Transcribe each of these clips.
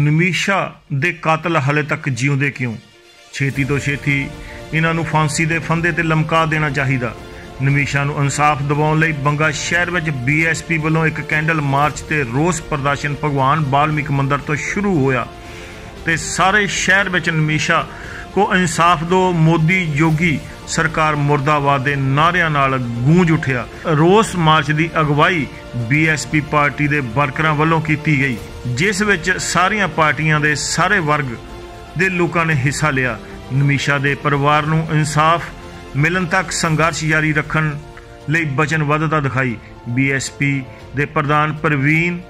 ਨਮੀਸ਼ਾ ਦੇ ਕਾਤਲ ਹਲੇ ਤੱਕ ਜਿਉਂਦੇ ਕਿਉਂ? ਛੇਤੀ ਤੋਂ ਛੇਤੀ ਇਹਨਾਂ ਨੂੰ ਫਾਂਸੀ ਦੇ ਫੰਦੇ ਤੇ ਲਮਕਾ ਦੇਣਾ ਚਾਹੀਦਾ। ਨਮੀਸ਼ਾ ਨੂੰ ਇਨਸਾਫ ਦਿਵਾਉਣ ਲਈ ਬੰਗਾ ਸ਼ਹਿਰ ਵਿੱਚ ਬੀਐਸਪੀ ਵੱਲੋਂ ਇੱਕ ਕੈਂਡਲ ਮਾਰਚ ਤੇ ਰੋਸ ਪ੍ਰਦਰਸ਼ਨ ਭਗਵਾਨ ਬਾਲਮੀਕ ਮੰਦਿਰ ਤੋਂ ਸ਼ੁਰੂ ਹੋਇਆ ਤੇ ਸਾਰੇ ਸ਼ਹਿਰ ਵਿੱਚ ਨਮੀਸ਼ਾ ਕੋ ਇਨਸਾਫ ਦੋ, ਮੋਦੀ ਯੋਗੀ ਸਰਕਾਰ ਮੁਰਦਾਬਾਦ ਦੇ ਨਾਰਿਆਂ ਨਾਲ ਗੂੰਜ ਉੱਠਿਆ। ਰੋਸ ਮਾਰਚ ਦੀ ਅਗਵਾਈ ਬੀਐਸਪੀ ਪਾਰਟੀ ਦੇ ਵਰਕਰਾਂ ਵੱਲੋਂ ਕੀਤੀ ਗਈ। ਜਿਸ ਵਿੱਚ ਸਾਰੀਆਂ ਪਾਰਟੀਆਂ ਦੇ ਸਾਰੇ ਵਰਗ ਦੇ ਲੋਕਾਂ ਨੇ ਹਿੱਸਾ ਲਿਆ। ਨਮੀਸ਼ਾ ਦੇ ਪਰਿਵਾਰ ਨੂੰ ਇਨਸਾਫ, ਮਿਲਣ ਤੱਕ ਸੰਘਰਸ਼ ਜਾਰੀ ਰੱਖਣ ਲਈ ਵਚਨਬੱਧਤਾ ਦਿਖਾਈ। ਬੀਐਸਪੀ ਦੇ ਪ੍ਰਧਾਨ ਪ੍ਰਵੀਨ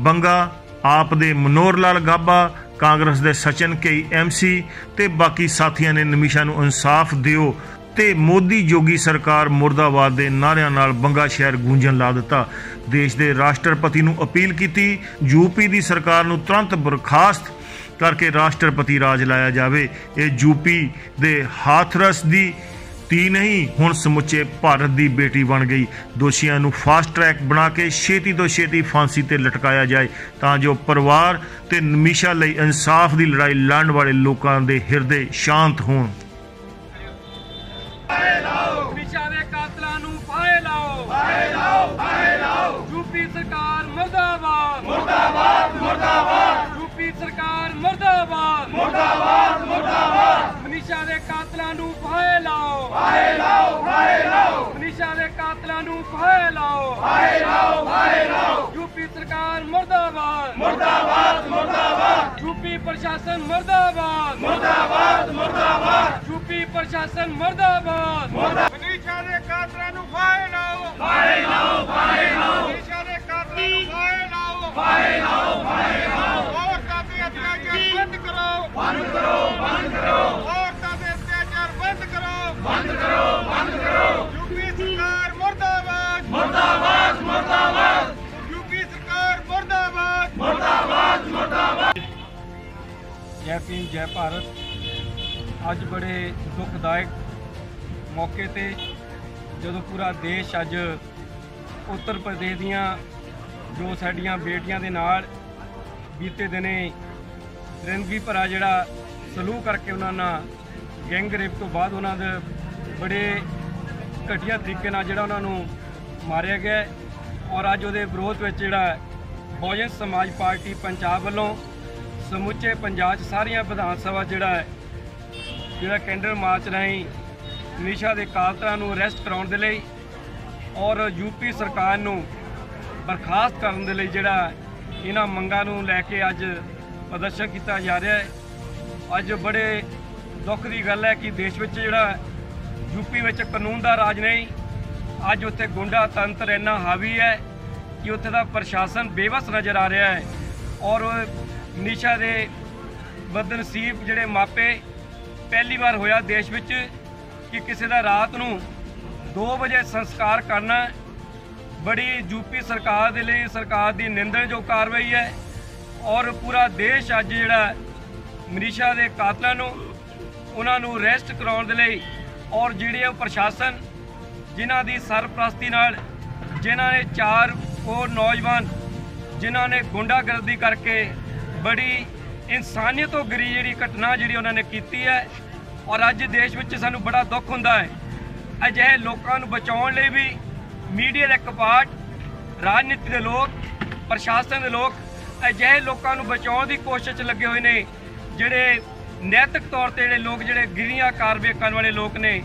ਬੰਗਾ, ਆਪ ਦੇ ਮਨੋਹਰ ਲਾਲ ਗਾਬਾ, ਕਾਂਗਰਸ ਦੇ ਸਚਨ ਕਈ ਐਮਸੀ ਤੇ ਬਾਕੀ ਸਾਥੀਆਂ ਨੇ ਨਮੀਸ਼ਾ ਨੂੰ ਇਨਸਾਫ ਦਿਓ ਤੇ ਮੋਦੀ ਜੋਗੀ ਸਰਕਾਰ ਮੁਰਦਾਬਾਦ ਦੇ ਨਾਰਿਆਂ ਨਾਲ ਬੰਗਾ ਸ਼ਹਿਰ ਗੂੰਜਣ ਲਾ ਦਿੱਤਾ। ਦੇਸ਼ ਦੇ ਰਾਸ਼ਟਰਪਤੀ ਨੂੰ ਅਪੀਲ ਕੀਤੀ ਯੂਪੀ ਦੀ ਸਰਕਾਰ ਨੂੰ ਤੁਰੰਤ ਬਰਖਾਸਤ ਕਰਕੇ ਰਾਸ਼ਟਰਪਤੀ ਰਾਜ ਲਾਇਆ ਜਾਵੇ। ਇਹ ਯੂਪੀ ਦੇ ਹਾਥਰਸ ਦੀ ਤੀ ਨਹੀਂ, ਹੁਣ ਸਮੁੱਚੇ ਭਾਰਤ ਦੀ ਬੇਟੀ ਬਣ ਗਈ। ਦੋਸ਼ੀਆਂ ਨੂੰ ਫਾਸਟ ਟਰੈਕ ਬਣਾ ਕੇ ਛੇਤੀ ਤੋਂ ਛੇਤੀ ਫਾਂਸੀ ਤੇ ਲਟਕਾਇਆ ਜਾਏ, ਤਾਂ ਜੋ ਪਰਿਵਾਰ ਤੇ ਨਮਿਸ਼ਾ ਲਈ ਇਨਸਾਫ ਦੀ ਲੜਾਈ ਲੜਨ ਵਾਲੇ ਲੋਕਾਂ ਦੇ ਹਿਰਦੇ ਸ਼ਾਂਤ ਹੋਣ। ਯੂਪੀ ਸਰਕਾਰ ਮਰਦਾਬਾਦ। ਮਰਦਾਬਾਦ ਮਰਦਾਬਾਦ। ਯੂਪੀ ਸਰਕਾਰ ਮਰਦਾਬਾਦ। ਮਰਦਾਬਾਦ ਮਰਦਾਬਾਦ। ਨਸ਼ਾ ਦੇ ਕਾਤਲਾਂ ਨੂੰ ਫਾਹੇ ਲਾਓ। ਫਾਹੇ ਲਾਓ ਫਾਹੇ ਲਾਓ। ਨਸ਼ਾ ਦੇ ਕਾਤਲਾਂ ਨੂੰ ਫਾਹੇ ਲਾਓ। ਫਾਹੇ ਲਾਓ ਫਾਹੇ ਲਾਓ। ਯੂਪੀ ਸਰਕਾਰ ਮਰਦਾਬਾਦ। ਮਰਦਾਬਾਦ ਮਰਦਾਬਾਦ। ਯੂਪੀ ਪ੍ਰਸ਼ਾਸਨ ਮਰਦਾਬਾਦ। ਮਰਦਾਬਾਦ ਮਰਦਾਬਾਦ। ਯੂਪੀ ਪ੍ਰਸ਼ਾਸਨ ਮਰਦਾਬਾਦ। ਮਨੀਸ਼ਾ ਦੇ ਕਾਤਲਾਂ ਨੂੰ ਫਾਹੇ ਲਾਓ ਫਾਹੇ ਲਾਓ ਫਾਹੇ ਲਾਓ ਮਨੀਸ਼ਾ ਦੇ ਕਾਤਲਾਂ ਨੂੰ ਫਾਹੇ ਲਾਓ ਫਾਹੇ ਲਾਓ ਫਾਹੇ ਲਾਓ ਔਰਤਾਂ ਦੇ ਅਤਿਆਚਾਰ ਬੰਦ ਕਰੋ ਬੰਦ ਕਰੋ ਬੰਦ ਕਰੋ ਔਰਤਾਂ ਦੇ ਅਤਿਆਚਾਰ ਬੰਦ ਕਰੋ ਬੰਦ ਕਰੋ ਬੰਦ ਕਰੋ ਯੂਪੀ ਸਰਕਾਰ ਮੁਰਦਾਬਾਦ ਮੁਰਦਾਬਾਦ ਮੁਰਦਾਬਾਦ ਯੂਪੀ ਸਰਕਾਰ ਮੁਰਦਾਬਾਦ ਮੁਰਦਾਬਾਦ ਮੁਰਦਾਬਾਦ ਜੈ ਭੀਮ, ਜੈ ਭਾਰਤ। ਅੱਜ ਬੜੇ ਦੁਖਦਾਇਕ ਮੌਕੇ ਤੇ ਜਦੋਂ ਪੂਰਾ ਦੇਸ਼ ਅੱਜ ਉੱਤਰ ਪ੍ਰਦੇਸ਼ ਦੀਆਂ ਜੋ ਸਾਡੀਆਂ ਬੇਟੀਆਂ ਦੇ ਨਾਲ ਬੀਤੇ ਦਿਨੇ ਰਿੰਦਗੀ ਭਰਾ ਜਿਹੜਾ ਸਲੂਕ ਕਰਕੇ ਉਹਨਾਂ ਨਾਲ ਗੈਂਗ ਰੇਪ ਤੋਂ ਬਾਅਦ ਉਹਨਾਂ ਦੇ ਬੜੇ ਘਟੀਆ ਤਰੀਕੇ ਨਾਲ ਜਿਹੜਾ ਉਹਨਾਂ ਨੂੰ ਮਾਰਿਆ ਗਿਆ ਔਰ ਅੱਜ ਉਹਦੇ ਵਿਰੋਧ ਵਿੱਚ ਜਿਹੜਾ ਬਹੁਜਨ ਸਮਾਜ ਪਾਰਟੀ ਪੰਜਾਬ ਵੱਲੋਂ ਸਮੁੱਚੇ ਪੰਜਾਬ 'ਚ ਸਾਰੀਆਂ ਵਿਧਾਨ ਸਭਾ ਜਿਹੜਾ ਹੈ, ਜਿਹੜਾ ਕੈਂਡਲ ਮਾਰਚ ਰਾਹੀਂ ਨਿਸ਼ਾ ਦੇ ਕਾਤਲਾਂ ਨੂੰ ਅਰੈਸਟ ਕਰਾਉਣ ਦੇ ਲਈ ਔਰ ਯੂਪੀ ਸਰਕਾਰ ਨੂੰ ਬਰਖਾਸਤ ਕਰਨ ਦੇ ਲਈ ਜਿਹੜਾ ਇਹਨਾਂ ਮੰਗਾਂ ਨੂੰ ਲੈ ਕੇ ਅੱਜ ਪ੍ਰਦਰਸ਼ਨ ਕੀਤਾ ਜਾ ਰਿਹਾ ਹੈ। ਅੱਜ ਬੜੇ ਦੁੱਖ ਦੀ ਗੱਲ ਹੈ ਕਿ ਦੇਸ਼ ਵਿੱਚ ਜਿਹੜਾ ਯੂਪੀ ਵਿੱਚ ਕਾਨੂੰਨ ਦਾ ਰਾਜ ਨਹੀਂ, ਅੱਜ ਉੱਥੇ ਗੁੰਡਾ ਤੰਤਰ ਇੰਨਾ ਹਾਵੀ ਹੈ ਕਿ ਉੱਥੇ ਦਾ ਪ੍ਰਸ਼ਾਸਨ ਬੇਵਸ ਨਜ਼ਰ ਆ ਰਿਹਾ ਹੈ ਔਰ ਨਿਸ਼ਾ ਦੇ ਬਦਨਸੀਬ ਜਿਹੜੇ ਮਾਪੇ ਪਹਿਲੀ ਵਾਰ ਹੋਇਆ ਦੇਸ਼ ਵਿੱਚ ਕਿ ਕਿਸੇ ਦਾ ਰਾਤ ਨੂੰ 2 ਵਜੇ ਸੰਸਕਾਰ ਕਰਨਾ ਬੜੀ ਯੂਪੀ ਸਰਕਾਰ ਦੇ ਲਈ, ਸਰਕਾਰ ਦੀ ਨਿੰਦਣਯੋਗ ਕਾਰਵਾਈ ਹੈ ਔਰ ਪੂਰਾ ਦੇਸ਼ ਅੱਜ ਜਿਹੜਾ ਮਨੀਸ਼ਾ ਦੇ ਕਾਤਲਾਂ ਨੂੰ, ਉਹਨਾਂ ਨੂੰ ਅਰੈਸਟ ਕਰਾਉਣ ਦੇ ਲਈ ਔਰ ਜਿਹੜੇ ਉਹ ਪ੍ਰਸ਼ਾਸਨ ਜਿਨ੍ਹਾਂ ਦੀ ਸਰਪ੍ਰਸਤੀ ਨਾਲ ਜਿਨ੍ਹਾਂ ਨੇ ਚਾਰ ਉਹ ਨੌਜਵਾਨ ਜਿਨ੍ਹਾਂ ਨੇ ਗੁੰਡਾਗਰਦੀ ਕਰਕੇ ਬੜੀ ਇਨਸਾਨੀਅਤ ਤੋਂ ਗਰੀ ਜਿਹੜੀ ਘਟਨਾ ਜਿਹੜੀ ਉਹਨਾਂ ਨੇ ਕੀਤੀ ਹੈ ਔਰ ਅੱਜ ਦੇਸ਼ ਵਿੱਚ ਸਾਨੂੰ ਬੜਾ ਦੁੱਖ ਹੁੰਦਾ ਹੈ। ਅਜਿਹੇ ਲੋਕਾਂ ਨੂੰ ਬਚਾਉਣ ਲਈ ਵੀ ਮੀਡੀਆ ਦਾ ਇੱਕ ਪਾਰਟ, ਰਾਜਨੀਤੀ ਦੇ ਲੋਕ, ਪ੍ਰਸ਼ਾਸਨ ਦੇ ਲੋਕ ਅਜਿਹੇ ਲੋਕਾਂ ਨੂੰ ਬਚਾਉਣ ਦੀ ਕੋਸ਼ਿਸ਼ 'ਚ ਲੱਗੇ ਹੋਏ ਨੇ, ਜਿਹੜੇ ਨੈਤਿਕ ਤੌਰ ਤੇ ਜਿਹੜੇ ਲੋਕ, ਜਿਹੜੇ ਗਿਰੀਆਂ ਕਾਰਵਾਈ ਕਰਨ ਵਾਲੇ ਲੋਕ ਨੇ,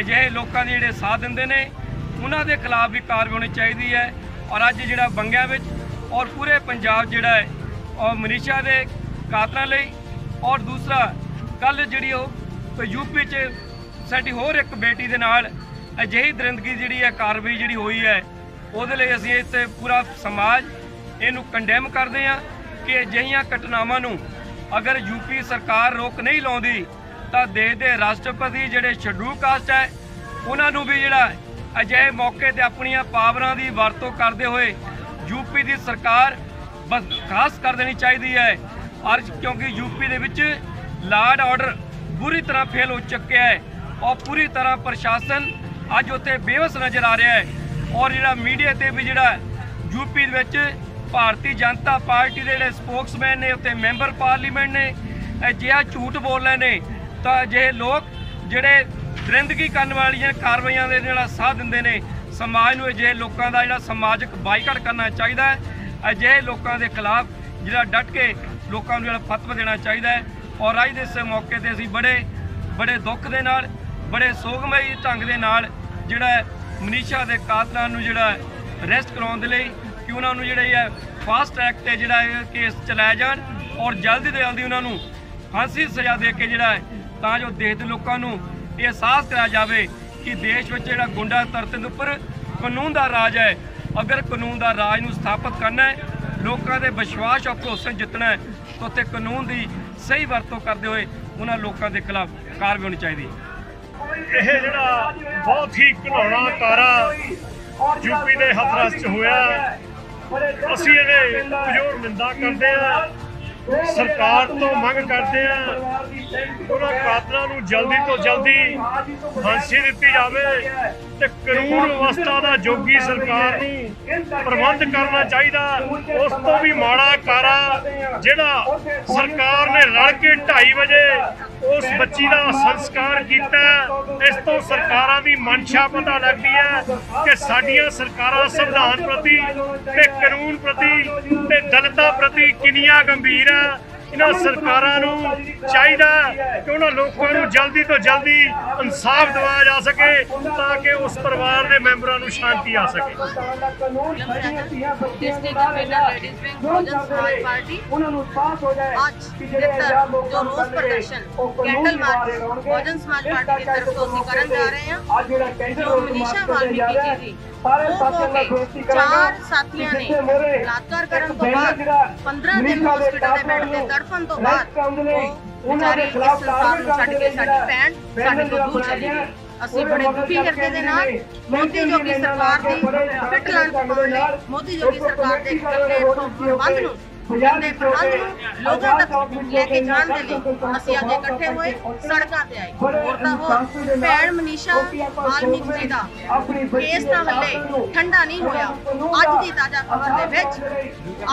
ਅਜਿਹੇ ਲੋਕਾਂ ਦੇ ਜਿਹੜੇ ਸਾਥ ਦਿੰਦੇ ਨੇ, ਉਹਨਾਂ ਦੇ ਖਿਲਾਫ ਵੀ ਕਾਰਵਾਈ ਹੋਣੀ ਚਾਹੀਦੀ ਹੈ। ਔਰ ਅੱਜ ਜਿਹੜਾ ਬੰਗਿਆਂ ਵਿੱਚ ਔਰ ਪੂਰੇ ਪੰਜਾਬ ਜਿਹੜਾ ਹੈ ਔਰ ਮਨੀਸ਼ਾ ਦੇ ਕਾਤਲਾਂ ਲਈ। ਔਰ ਦੂਸਰਾ ਕੱਲ ਜਿਹੜੀ ਉਹ ਯੂਪੀ 'ਚ ਸਾਡੀ ਹੋਰ ਇੱਕ ਬੇਟੀ ਦੇ ਨਾਲ ਅਜਿਹੀ ਦਰਿੰਦਗੀ ਜਿਹੜੀ ਹੈ, ਕਾਰਵਾਈ ਜਿਹੜੀ ਹੋਈ ਹੈ, ਉਹਦੇ ਲਈ ਅਸੀਂ ਇੱਥੇ ਪੂਰਾ ਸਮਾਜ ਇਹਨੂੰ ਕੰਡੈਮ ਕਰਦੇ ਹਾਂ ਕਿ ਅਜਿਹੀਆਂ ਘਟਨਾਵਾਂ ਨੂੰ ਅਗਰ ਯੂਪੀ ਸਰਕਾਰ ਰੋਕ ਨਹੀਂ ਲਾਉਂਦੀ, ਤਾਂ ਦੇਸ਼ ਦੇ ਰਾਸ਼ਟਰਪਤੀ ਜਿਹੜੇ ਸ਼ਡਿਊਲ ਕਾਸਟ ਹੈ, ਉਹਨਾਂ ਨੂੰ ਵੀ ਜਿਹੜਾ ਅਜਿਹੇ ਮੌਕੇ ਤੇ ਆਪਣੀਆਂ ਪਾਵਰਾਂ ਦੀ ਵਰਤੋਂ ਕਰਦੇ ਹੋਏ ਯੂਪੀ ਦੀ ਸਰਕਾਰ ਖਾਸ ਕਰ ਦੇਣੀ ਚਾਹੀਦੀ ਹੈ। ਔਰ ਕਿਉਂਕਿ ਯੂਪੀ ਦੇ ਵਿੱਚ ਲਾਰਡ ਆਰਡਰ ਬੁਰੀ ਤਰ੍ਹਾਂ ਫੇਲ ਹੋ ਚੁੱਕਿਆ ਹੈ ਔਰ ਪੂਰੀ ਤਰ੍ਹਾਂ ਪ੍ਰਸ਼ਾਸਨ ਅੱਜ ਉੱਥੇ ਬੇਵਸ ਨਜ਼ਰ ਆ ਰਿਹਾ ਹੈ। ਔਰ ਜਿਹੜਾ ਮੀਡੀਆ ਤੇ ਵੀ ਜਿਹੜਾ ਯੂਪੀ ਦੇ ਵਿੱਚ ਭਾਰਤੀ ਜਨਤਾ ਪਾਰਟੀ ਦੇ ਜਿਹੜੇ ਸਪੋਕਸਮੈਨ ਨੇ ਉੱਤੇ ਮੈਂਬਰ ਪਾਰਲੀਮੈਂਟ ਨੇ, ਅਜਿਹਾ ਝੂਠ ਬੋਲ ਰਹੇ ਨੇ, ਤਾਂ ਅਜਿਹੇ ਲੋਕ ਜਿਹੜੇ ਦਰਿੰਦਗੀ ਕਰਨ ਵਾਲੀਆਂ ਕਾਰਵਾਈਆਂ ਦੇ ਜਿਹੜਾ ਸਾਥ ਦਿੰਦੇ ਨੇ, ਸਮਾਜ ਨੂੰ ਅਜਿਹੇ ਲੋਕਾਂ ਦਾ ਜਿਹੜਾ ਸਮਾਜਿਕ ਬਾਈਕਾਟ ਕਰਨਾ ਚਾਹੀਦਾ ਹੈ। ਅਜਿਹੇ ਲੋਕਾਂ ਦੇ ਖਿਲਾਫ ਜਿਹੜਾ ਡਟ ਕੇ ਲੋਕਾਂ ਨੂੰ ਜਿਹੜਾ ਫਤਵਾ ਦੇਣਾ ਚਾਹੀਦਾ ਹੈ ਔਰ ਅੱਜ ਦੇ ਇਸ ਮੌਕੇ ਤੇ ਅਸੀਂ ਬੜੇ ਬੜੇ ਦੁੱਖ ਦੇ ਨਾਲ, ਬੜੇ ਸੋਗਮਈ ਢੰਗ ਦੇ ਨਾਲ ਜਿਹੜਾ ਮਨੀਸ਼ਾ ਦੇ ਕਾਤਲਾਂ ਨੂੰ ਜਿਹੜਾ ਅਰੈਸਟ ਕਰਾਉਣ ਦੇ ਲਈ ਕਿ ਉਹਨਾਂ ਨੂੰ ਜਿਹੜੇ ਹੈ ਫਾਸਟ ਟਰੈਕ ਤੇ ਜਿਹੜਾ ਇਹ ਕੇਸ ਚਲਾਇਆ ਜਾਣ ਔਰ ਜਲਦੀ ਤੋਂ ਜਲਦੀ ਉਹਨਾਂ ਨੂੰ ਫਾਂਸੀ ਸਜ਼ਾ ਦੇ ਕੇ ਜਿਹੜਾ ਤਾਂ ਜੋ ਦੇਸ਼ ਦੇ ਲੋਕਾਂ ਨੂੰ ਇਹ ਅਹਿਸਾਸ ਕਰਾਇਆ ਜਾਵੇ ਕਿ ਦੇਸ਼ ਵਿੱਚ ਜਿਹੜਾ ਗੁੰਡਾ ਤਰਤੇ ਉੱਪਰ ਕਾਨੂੰਨ ਦਾ ਰਾਜ ਹੈ ਅਗਰ ਕਾਨੂੰਨ ਦਾ ਰਾਜ ਨੂੰ ਸਥਾਪਿਤ ਕਰਨਾ ਹੈ, ਲੋਕਾਂ ਦੇ ਵਿਸ਼ਵਾਸ ਔਰ ਭਰੋਸੇ ਜਿੱਤਣਾ ਹੈ, ਤਾਂ ਉੱਥੇ ਕਾਨੂੰਨ ਦੀ ਸਹੀ ਵਰਤੋਂ ਕਰਦੇ ਹੋਏ ਉਹਨਾਂ ਲੋਕਾਂ ਦੇ ਖਿਲਾਫ ਕਾਰਵਾਈ ਹੋਣੀ ਚਾਹੀਦੀ ਇਹ ਜਿਹੜਾ ਬਹੁਤ ਹੀ ਘਿਨਾਉਣਾ ਕਾਰਾ ਯੂਪੀ ਦੇ ਹਥਰਸ ਚ ਹੋਇਆ, ਅਸੀਂ ਇਹਦੇ ਪੁਜੋਰ ਨਿੰਦਾ ਕਰਦੇ ਆ ਸਰਕਾਰ ਤੋਂ ਮੰਗ ਕਰਦੇ ਆ ਉਹਨਾਂ ਕਾਤਲਾਂ ਨੂੰ ਜਲਦੀ ਤੋਂ ਜਲਦੀ ਫਾਂਸੀ ਦਿੱਤੀ ਜਾਵੇ ਤੇ ਕਾਨੂੰਨ ਵਿਵਸਥਾ ਦਾ ਜੋਗੀ ਸਰਕਾਰ ਨੂੰ ਪ੍ਰਬੰਧ ਕਰਨਾ ਚਾਹੀਦਾ। ਉਸ ਤੋਂ ਵੀ ਮਾੜਾ ਕਾਰਾ ਜਿਹੜਾ ਸਰਕਾਰ ਨੇ ਰਲ ਕੇ 2:30 ਵਜੇ ਉਸ ਬੱਚੀ ਦਾ ਸੰਸਕਾਰ ਕੀਤਾ ਇਸ ਤੋਂ ਸਰਕਾਰਾਂ ਦੀ ਮਨਸ਼ਾ ਪਤਾ ਲੱਗਦੀ ਹੈ ਕਿ ਸਾਡੀਆਂ ਸਰਕਾਰਾਂ ਸੰਵਿਧਾਨ ਪ੍ਰਤੀ ਤੇ ਕਾਨੂੰਨ ਪ੍ਰਤੀ ਤੇ ਦਲਿਤਾਂ ਪ੍ਰਤੀ ਕਿੰਨੀਆਂ ਗੰਭੀਰ ਹੈ। ਇਹਨਾਂ ਸਰਕਾਰਾਂ ਨੂੰ ਚਾਹੀਦਾ ਕਿ ਉਹਨਾਂ ਲੋਕਾਂ ਨੂੰ ਜਲਦੀ ਤੋਂ ਜਲਦੀ ਇਨਸਾਫ ਦਿਵਾਇਆ ਜਾ ਸਕੇ ਤਾਂ ਕਿ ਉਸ ਪਰਿਵਾਰ ਦੇ ਮੈਂਬਰਾਂ ਨੂੰ ਸ਼ਾਂਤੀ ਆ ਸਕੇ। ਸਾਰੇ ਸਾਥੀਆਂ ਨੇ ਬਲਾਤਕਾਰ ਕਰਨ ਤੋਂ ਬਾਅਦ 15 ਦਿਨ ਹਸਪੀਟਲ ਦੇ ਬੈੱਡ ਤੇ ਤੜਫਣ ਤੋਂ ਬਾਅਦ ਉਹ ਵਿਚਾਰੀ ਇਸ ਸੰਸਾਰ ਨੂੰ ਛੱਡ ਕੇ ਸਾਡੀ ਭੈਣ ਸਾਡੇ ਤੋਂ ਦੂਰ ਚਲੀ ਗਈ। ਅਸੀਂ ਬੜੇ ਦੁਖੀ ਹਿਰਦੇ ਦੇ ਨਾਲ ਮੋਦੀ ਜੋਗੀ ਸਰਕਾਰ ਦੀ ਫਿੱਟ ਲਾਣ ਪਾਉਣ ਲਈ ਮੋਦੀ ਜੋਗੀ ਸਰਕਾਰ ਦੇ ਕੱਲੇ ਪ੍ਰਬੰਧ ਨੂੰ ਜਾਂਦੇ ਪ੍ਰਬੰਧ ਲੋਕਾਂ ਤੱਕ ਲੈ ਕੇ ਜਾਣ ਦੇ ਲਈ ਅਸੀਂ ਅੱਜ ਇਕੱਠੇ ਹੋਏ ਸੜਕਾਂ ਤੇ ਆਏ। ਹੋਰ ਤਾਂ ਹੋਰ ਭੈਣ ਮਨੀਸ਼ਾ ਵਾਲਮੀਕ ਜੀ ਦਾ ਕੇਸ ਤਾਂ ਹੱਲੇ ਠੰਡਾ ਨਹੀਂ ਹੋਇਆ। ਅੱਜ ਦੀ ਤਾਜ਼ਾ ਖਬਰ ਦੇ ਵਿੱਚ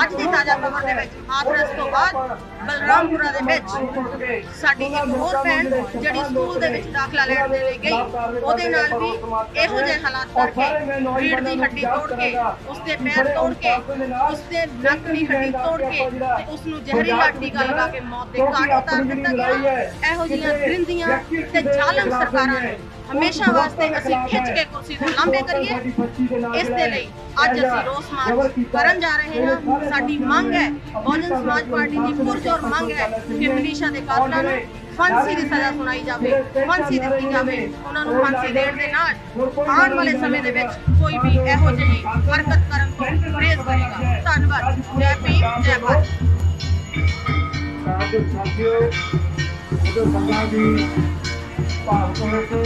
ਅੱਜ ਦੀ ਤਾਜ਼ਾ ਖਬਰ ਦੇ ਵਿੱਚ ਹਾਥਰਸ ਤੋਂ ਬਾਅਦ ਬਲਰਾਮਪੁਰਾ ਦੇ ਵਿੱਚ ਸਾਡੀ ਇੱਕ ਹੋਰ ਭੈਣ ਜਿਹੜੀ ਸਕੂਲ ਦੇ ਵਿੱਚ ਦਾਖਲਾ ਲੈਣ ਦੇ ਲਈ ਗਈ ਉਹਦੇ ਨਾਲ ਵੀ ਇਹੋ ਜਿਹੇ ਹਾਲਾਤ ਕਰਕੇ ਰੀੜ ਦੀ ਹੱਡੀ ਤੋੜ ਕੇ ਉਸਦੇ ਪੈਰ ਤੋੜ ਕੇ ਉਸਦੇ ਨੱਕ ਦੀ ਹੱਡੀ ਤੋੜ ਕੇ ਤੇ ਉਸ ਨੂੰ ਜ਼ਹਿਰੀਲਾ ਟੀਕਾ ਲਗਾ ਕੇ ਮੌਤ ਦੇ ਘਾਟ ਉਤਾਰ ਦਿੱਤਾ ਗਿਆ। ਇਹੋ ਜਿਹੀਆਂ ਦਰਿੰਦੀਆਂ ਤੇ ਜ਼ਾਲਮ ਸਰਕਾਰਾਂ ਨੂੰ। ਹਮੇਸ਼ਾ ਵਾਸਤੇ ਅਸੀਂ ਖਿੱਚ ਕੇ ਕੁਰਸੀ ਤੋਂ ਲਾਂਬੇ ਕਰੀਏ ਇਸ ਦੇ ਲਈ ਅੱਜ ਅਸੀਂ ਰੋਸ ਮਾਰਚ ਕਰਨ ਜਾ ਰਹੇ ਹਾਂ। ਸਾਡੀ ਮੰਗ ਹੈ ਬਹੁਜਨ ਸਮਾਜ ਪਾਰਟੀ ਦੀ ਪੁਰਜੋਰ ਮੰਗ ਹੈ ਕਿ ਮਨੀਸ਼ਾ ਦੇ ਕਾਤਲਾਂ ਨੂੰ ਫਾਂਸੀ ਦੀ ਸਜ਼ਾ ਸੁਣਾਈ ਜਾਵੇ ਫਾਂਸੀ ਦਿੱਤੀ ਜਾਵੇ ਉਹਨਾਂ ਨੂੰ ਫਾਂਸੀ ਦੇਣ ਦੇ ਨਾਲ ਆਉਣ ਵਾਲੇ ਸਮੇਂ ਦੇ ਵਿੱਚ ਕੋਈ ਵੀ ਇਹੋ ਜਿਹੀ ਹਰਕਤ ਕਰਨ ਤੋਂ ਗੁਰੇਜ਼ ਕਰੇਗਾ ਧੰਨਵਾਦ। ਜੈ ਭੀਮ ਜੈ ਭਾਰਤ ਸਾਡੇ ਸਾਥੀਓ ਉਹਦੇ ਸੰਗਾਂ ਦੀ ਭਾਵ ਤੋਂ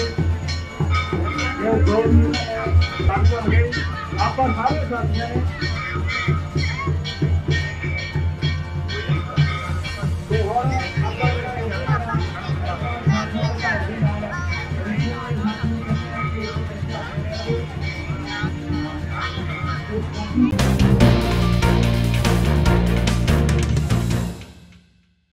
ਇਹ ਦੋ ਵੀ ਕਰਨਗੇ ਆਪਾਂ ਸਾਰੇ ਸਾਥੀਆਂ ਨੇ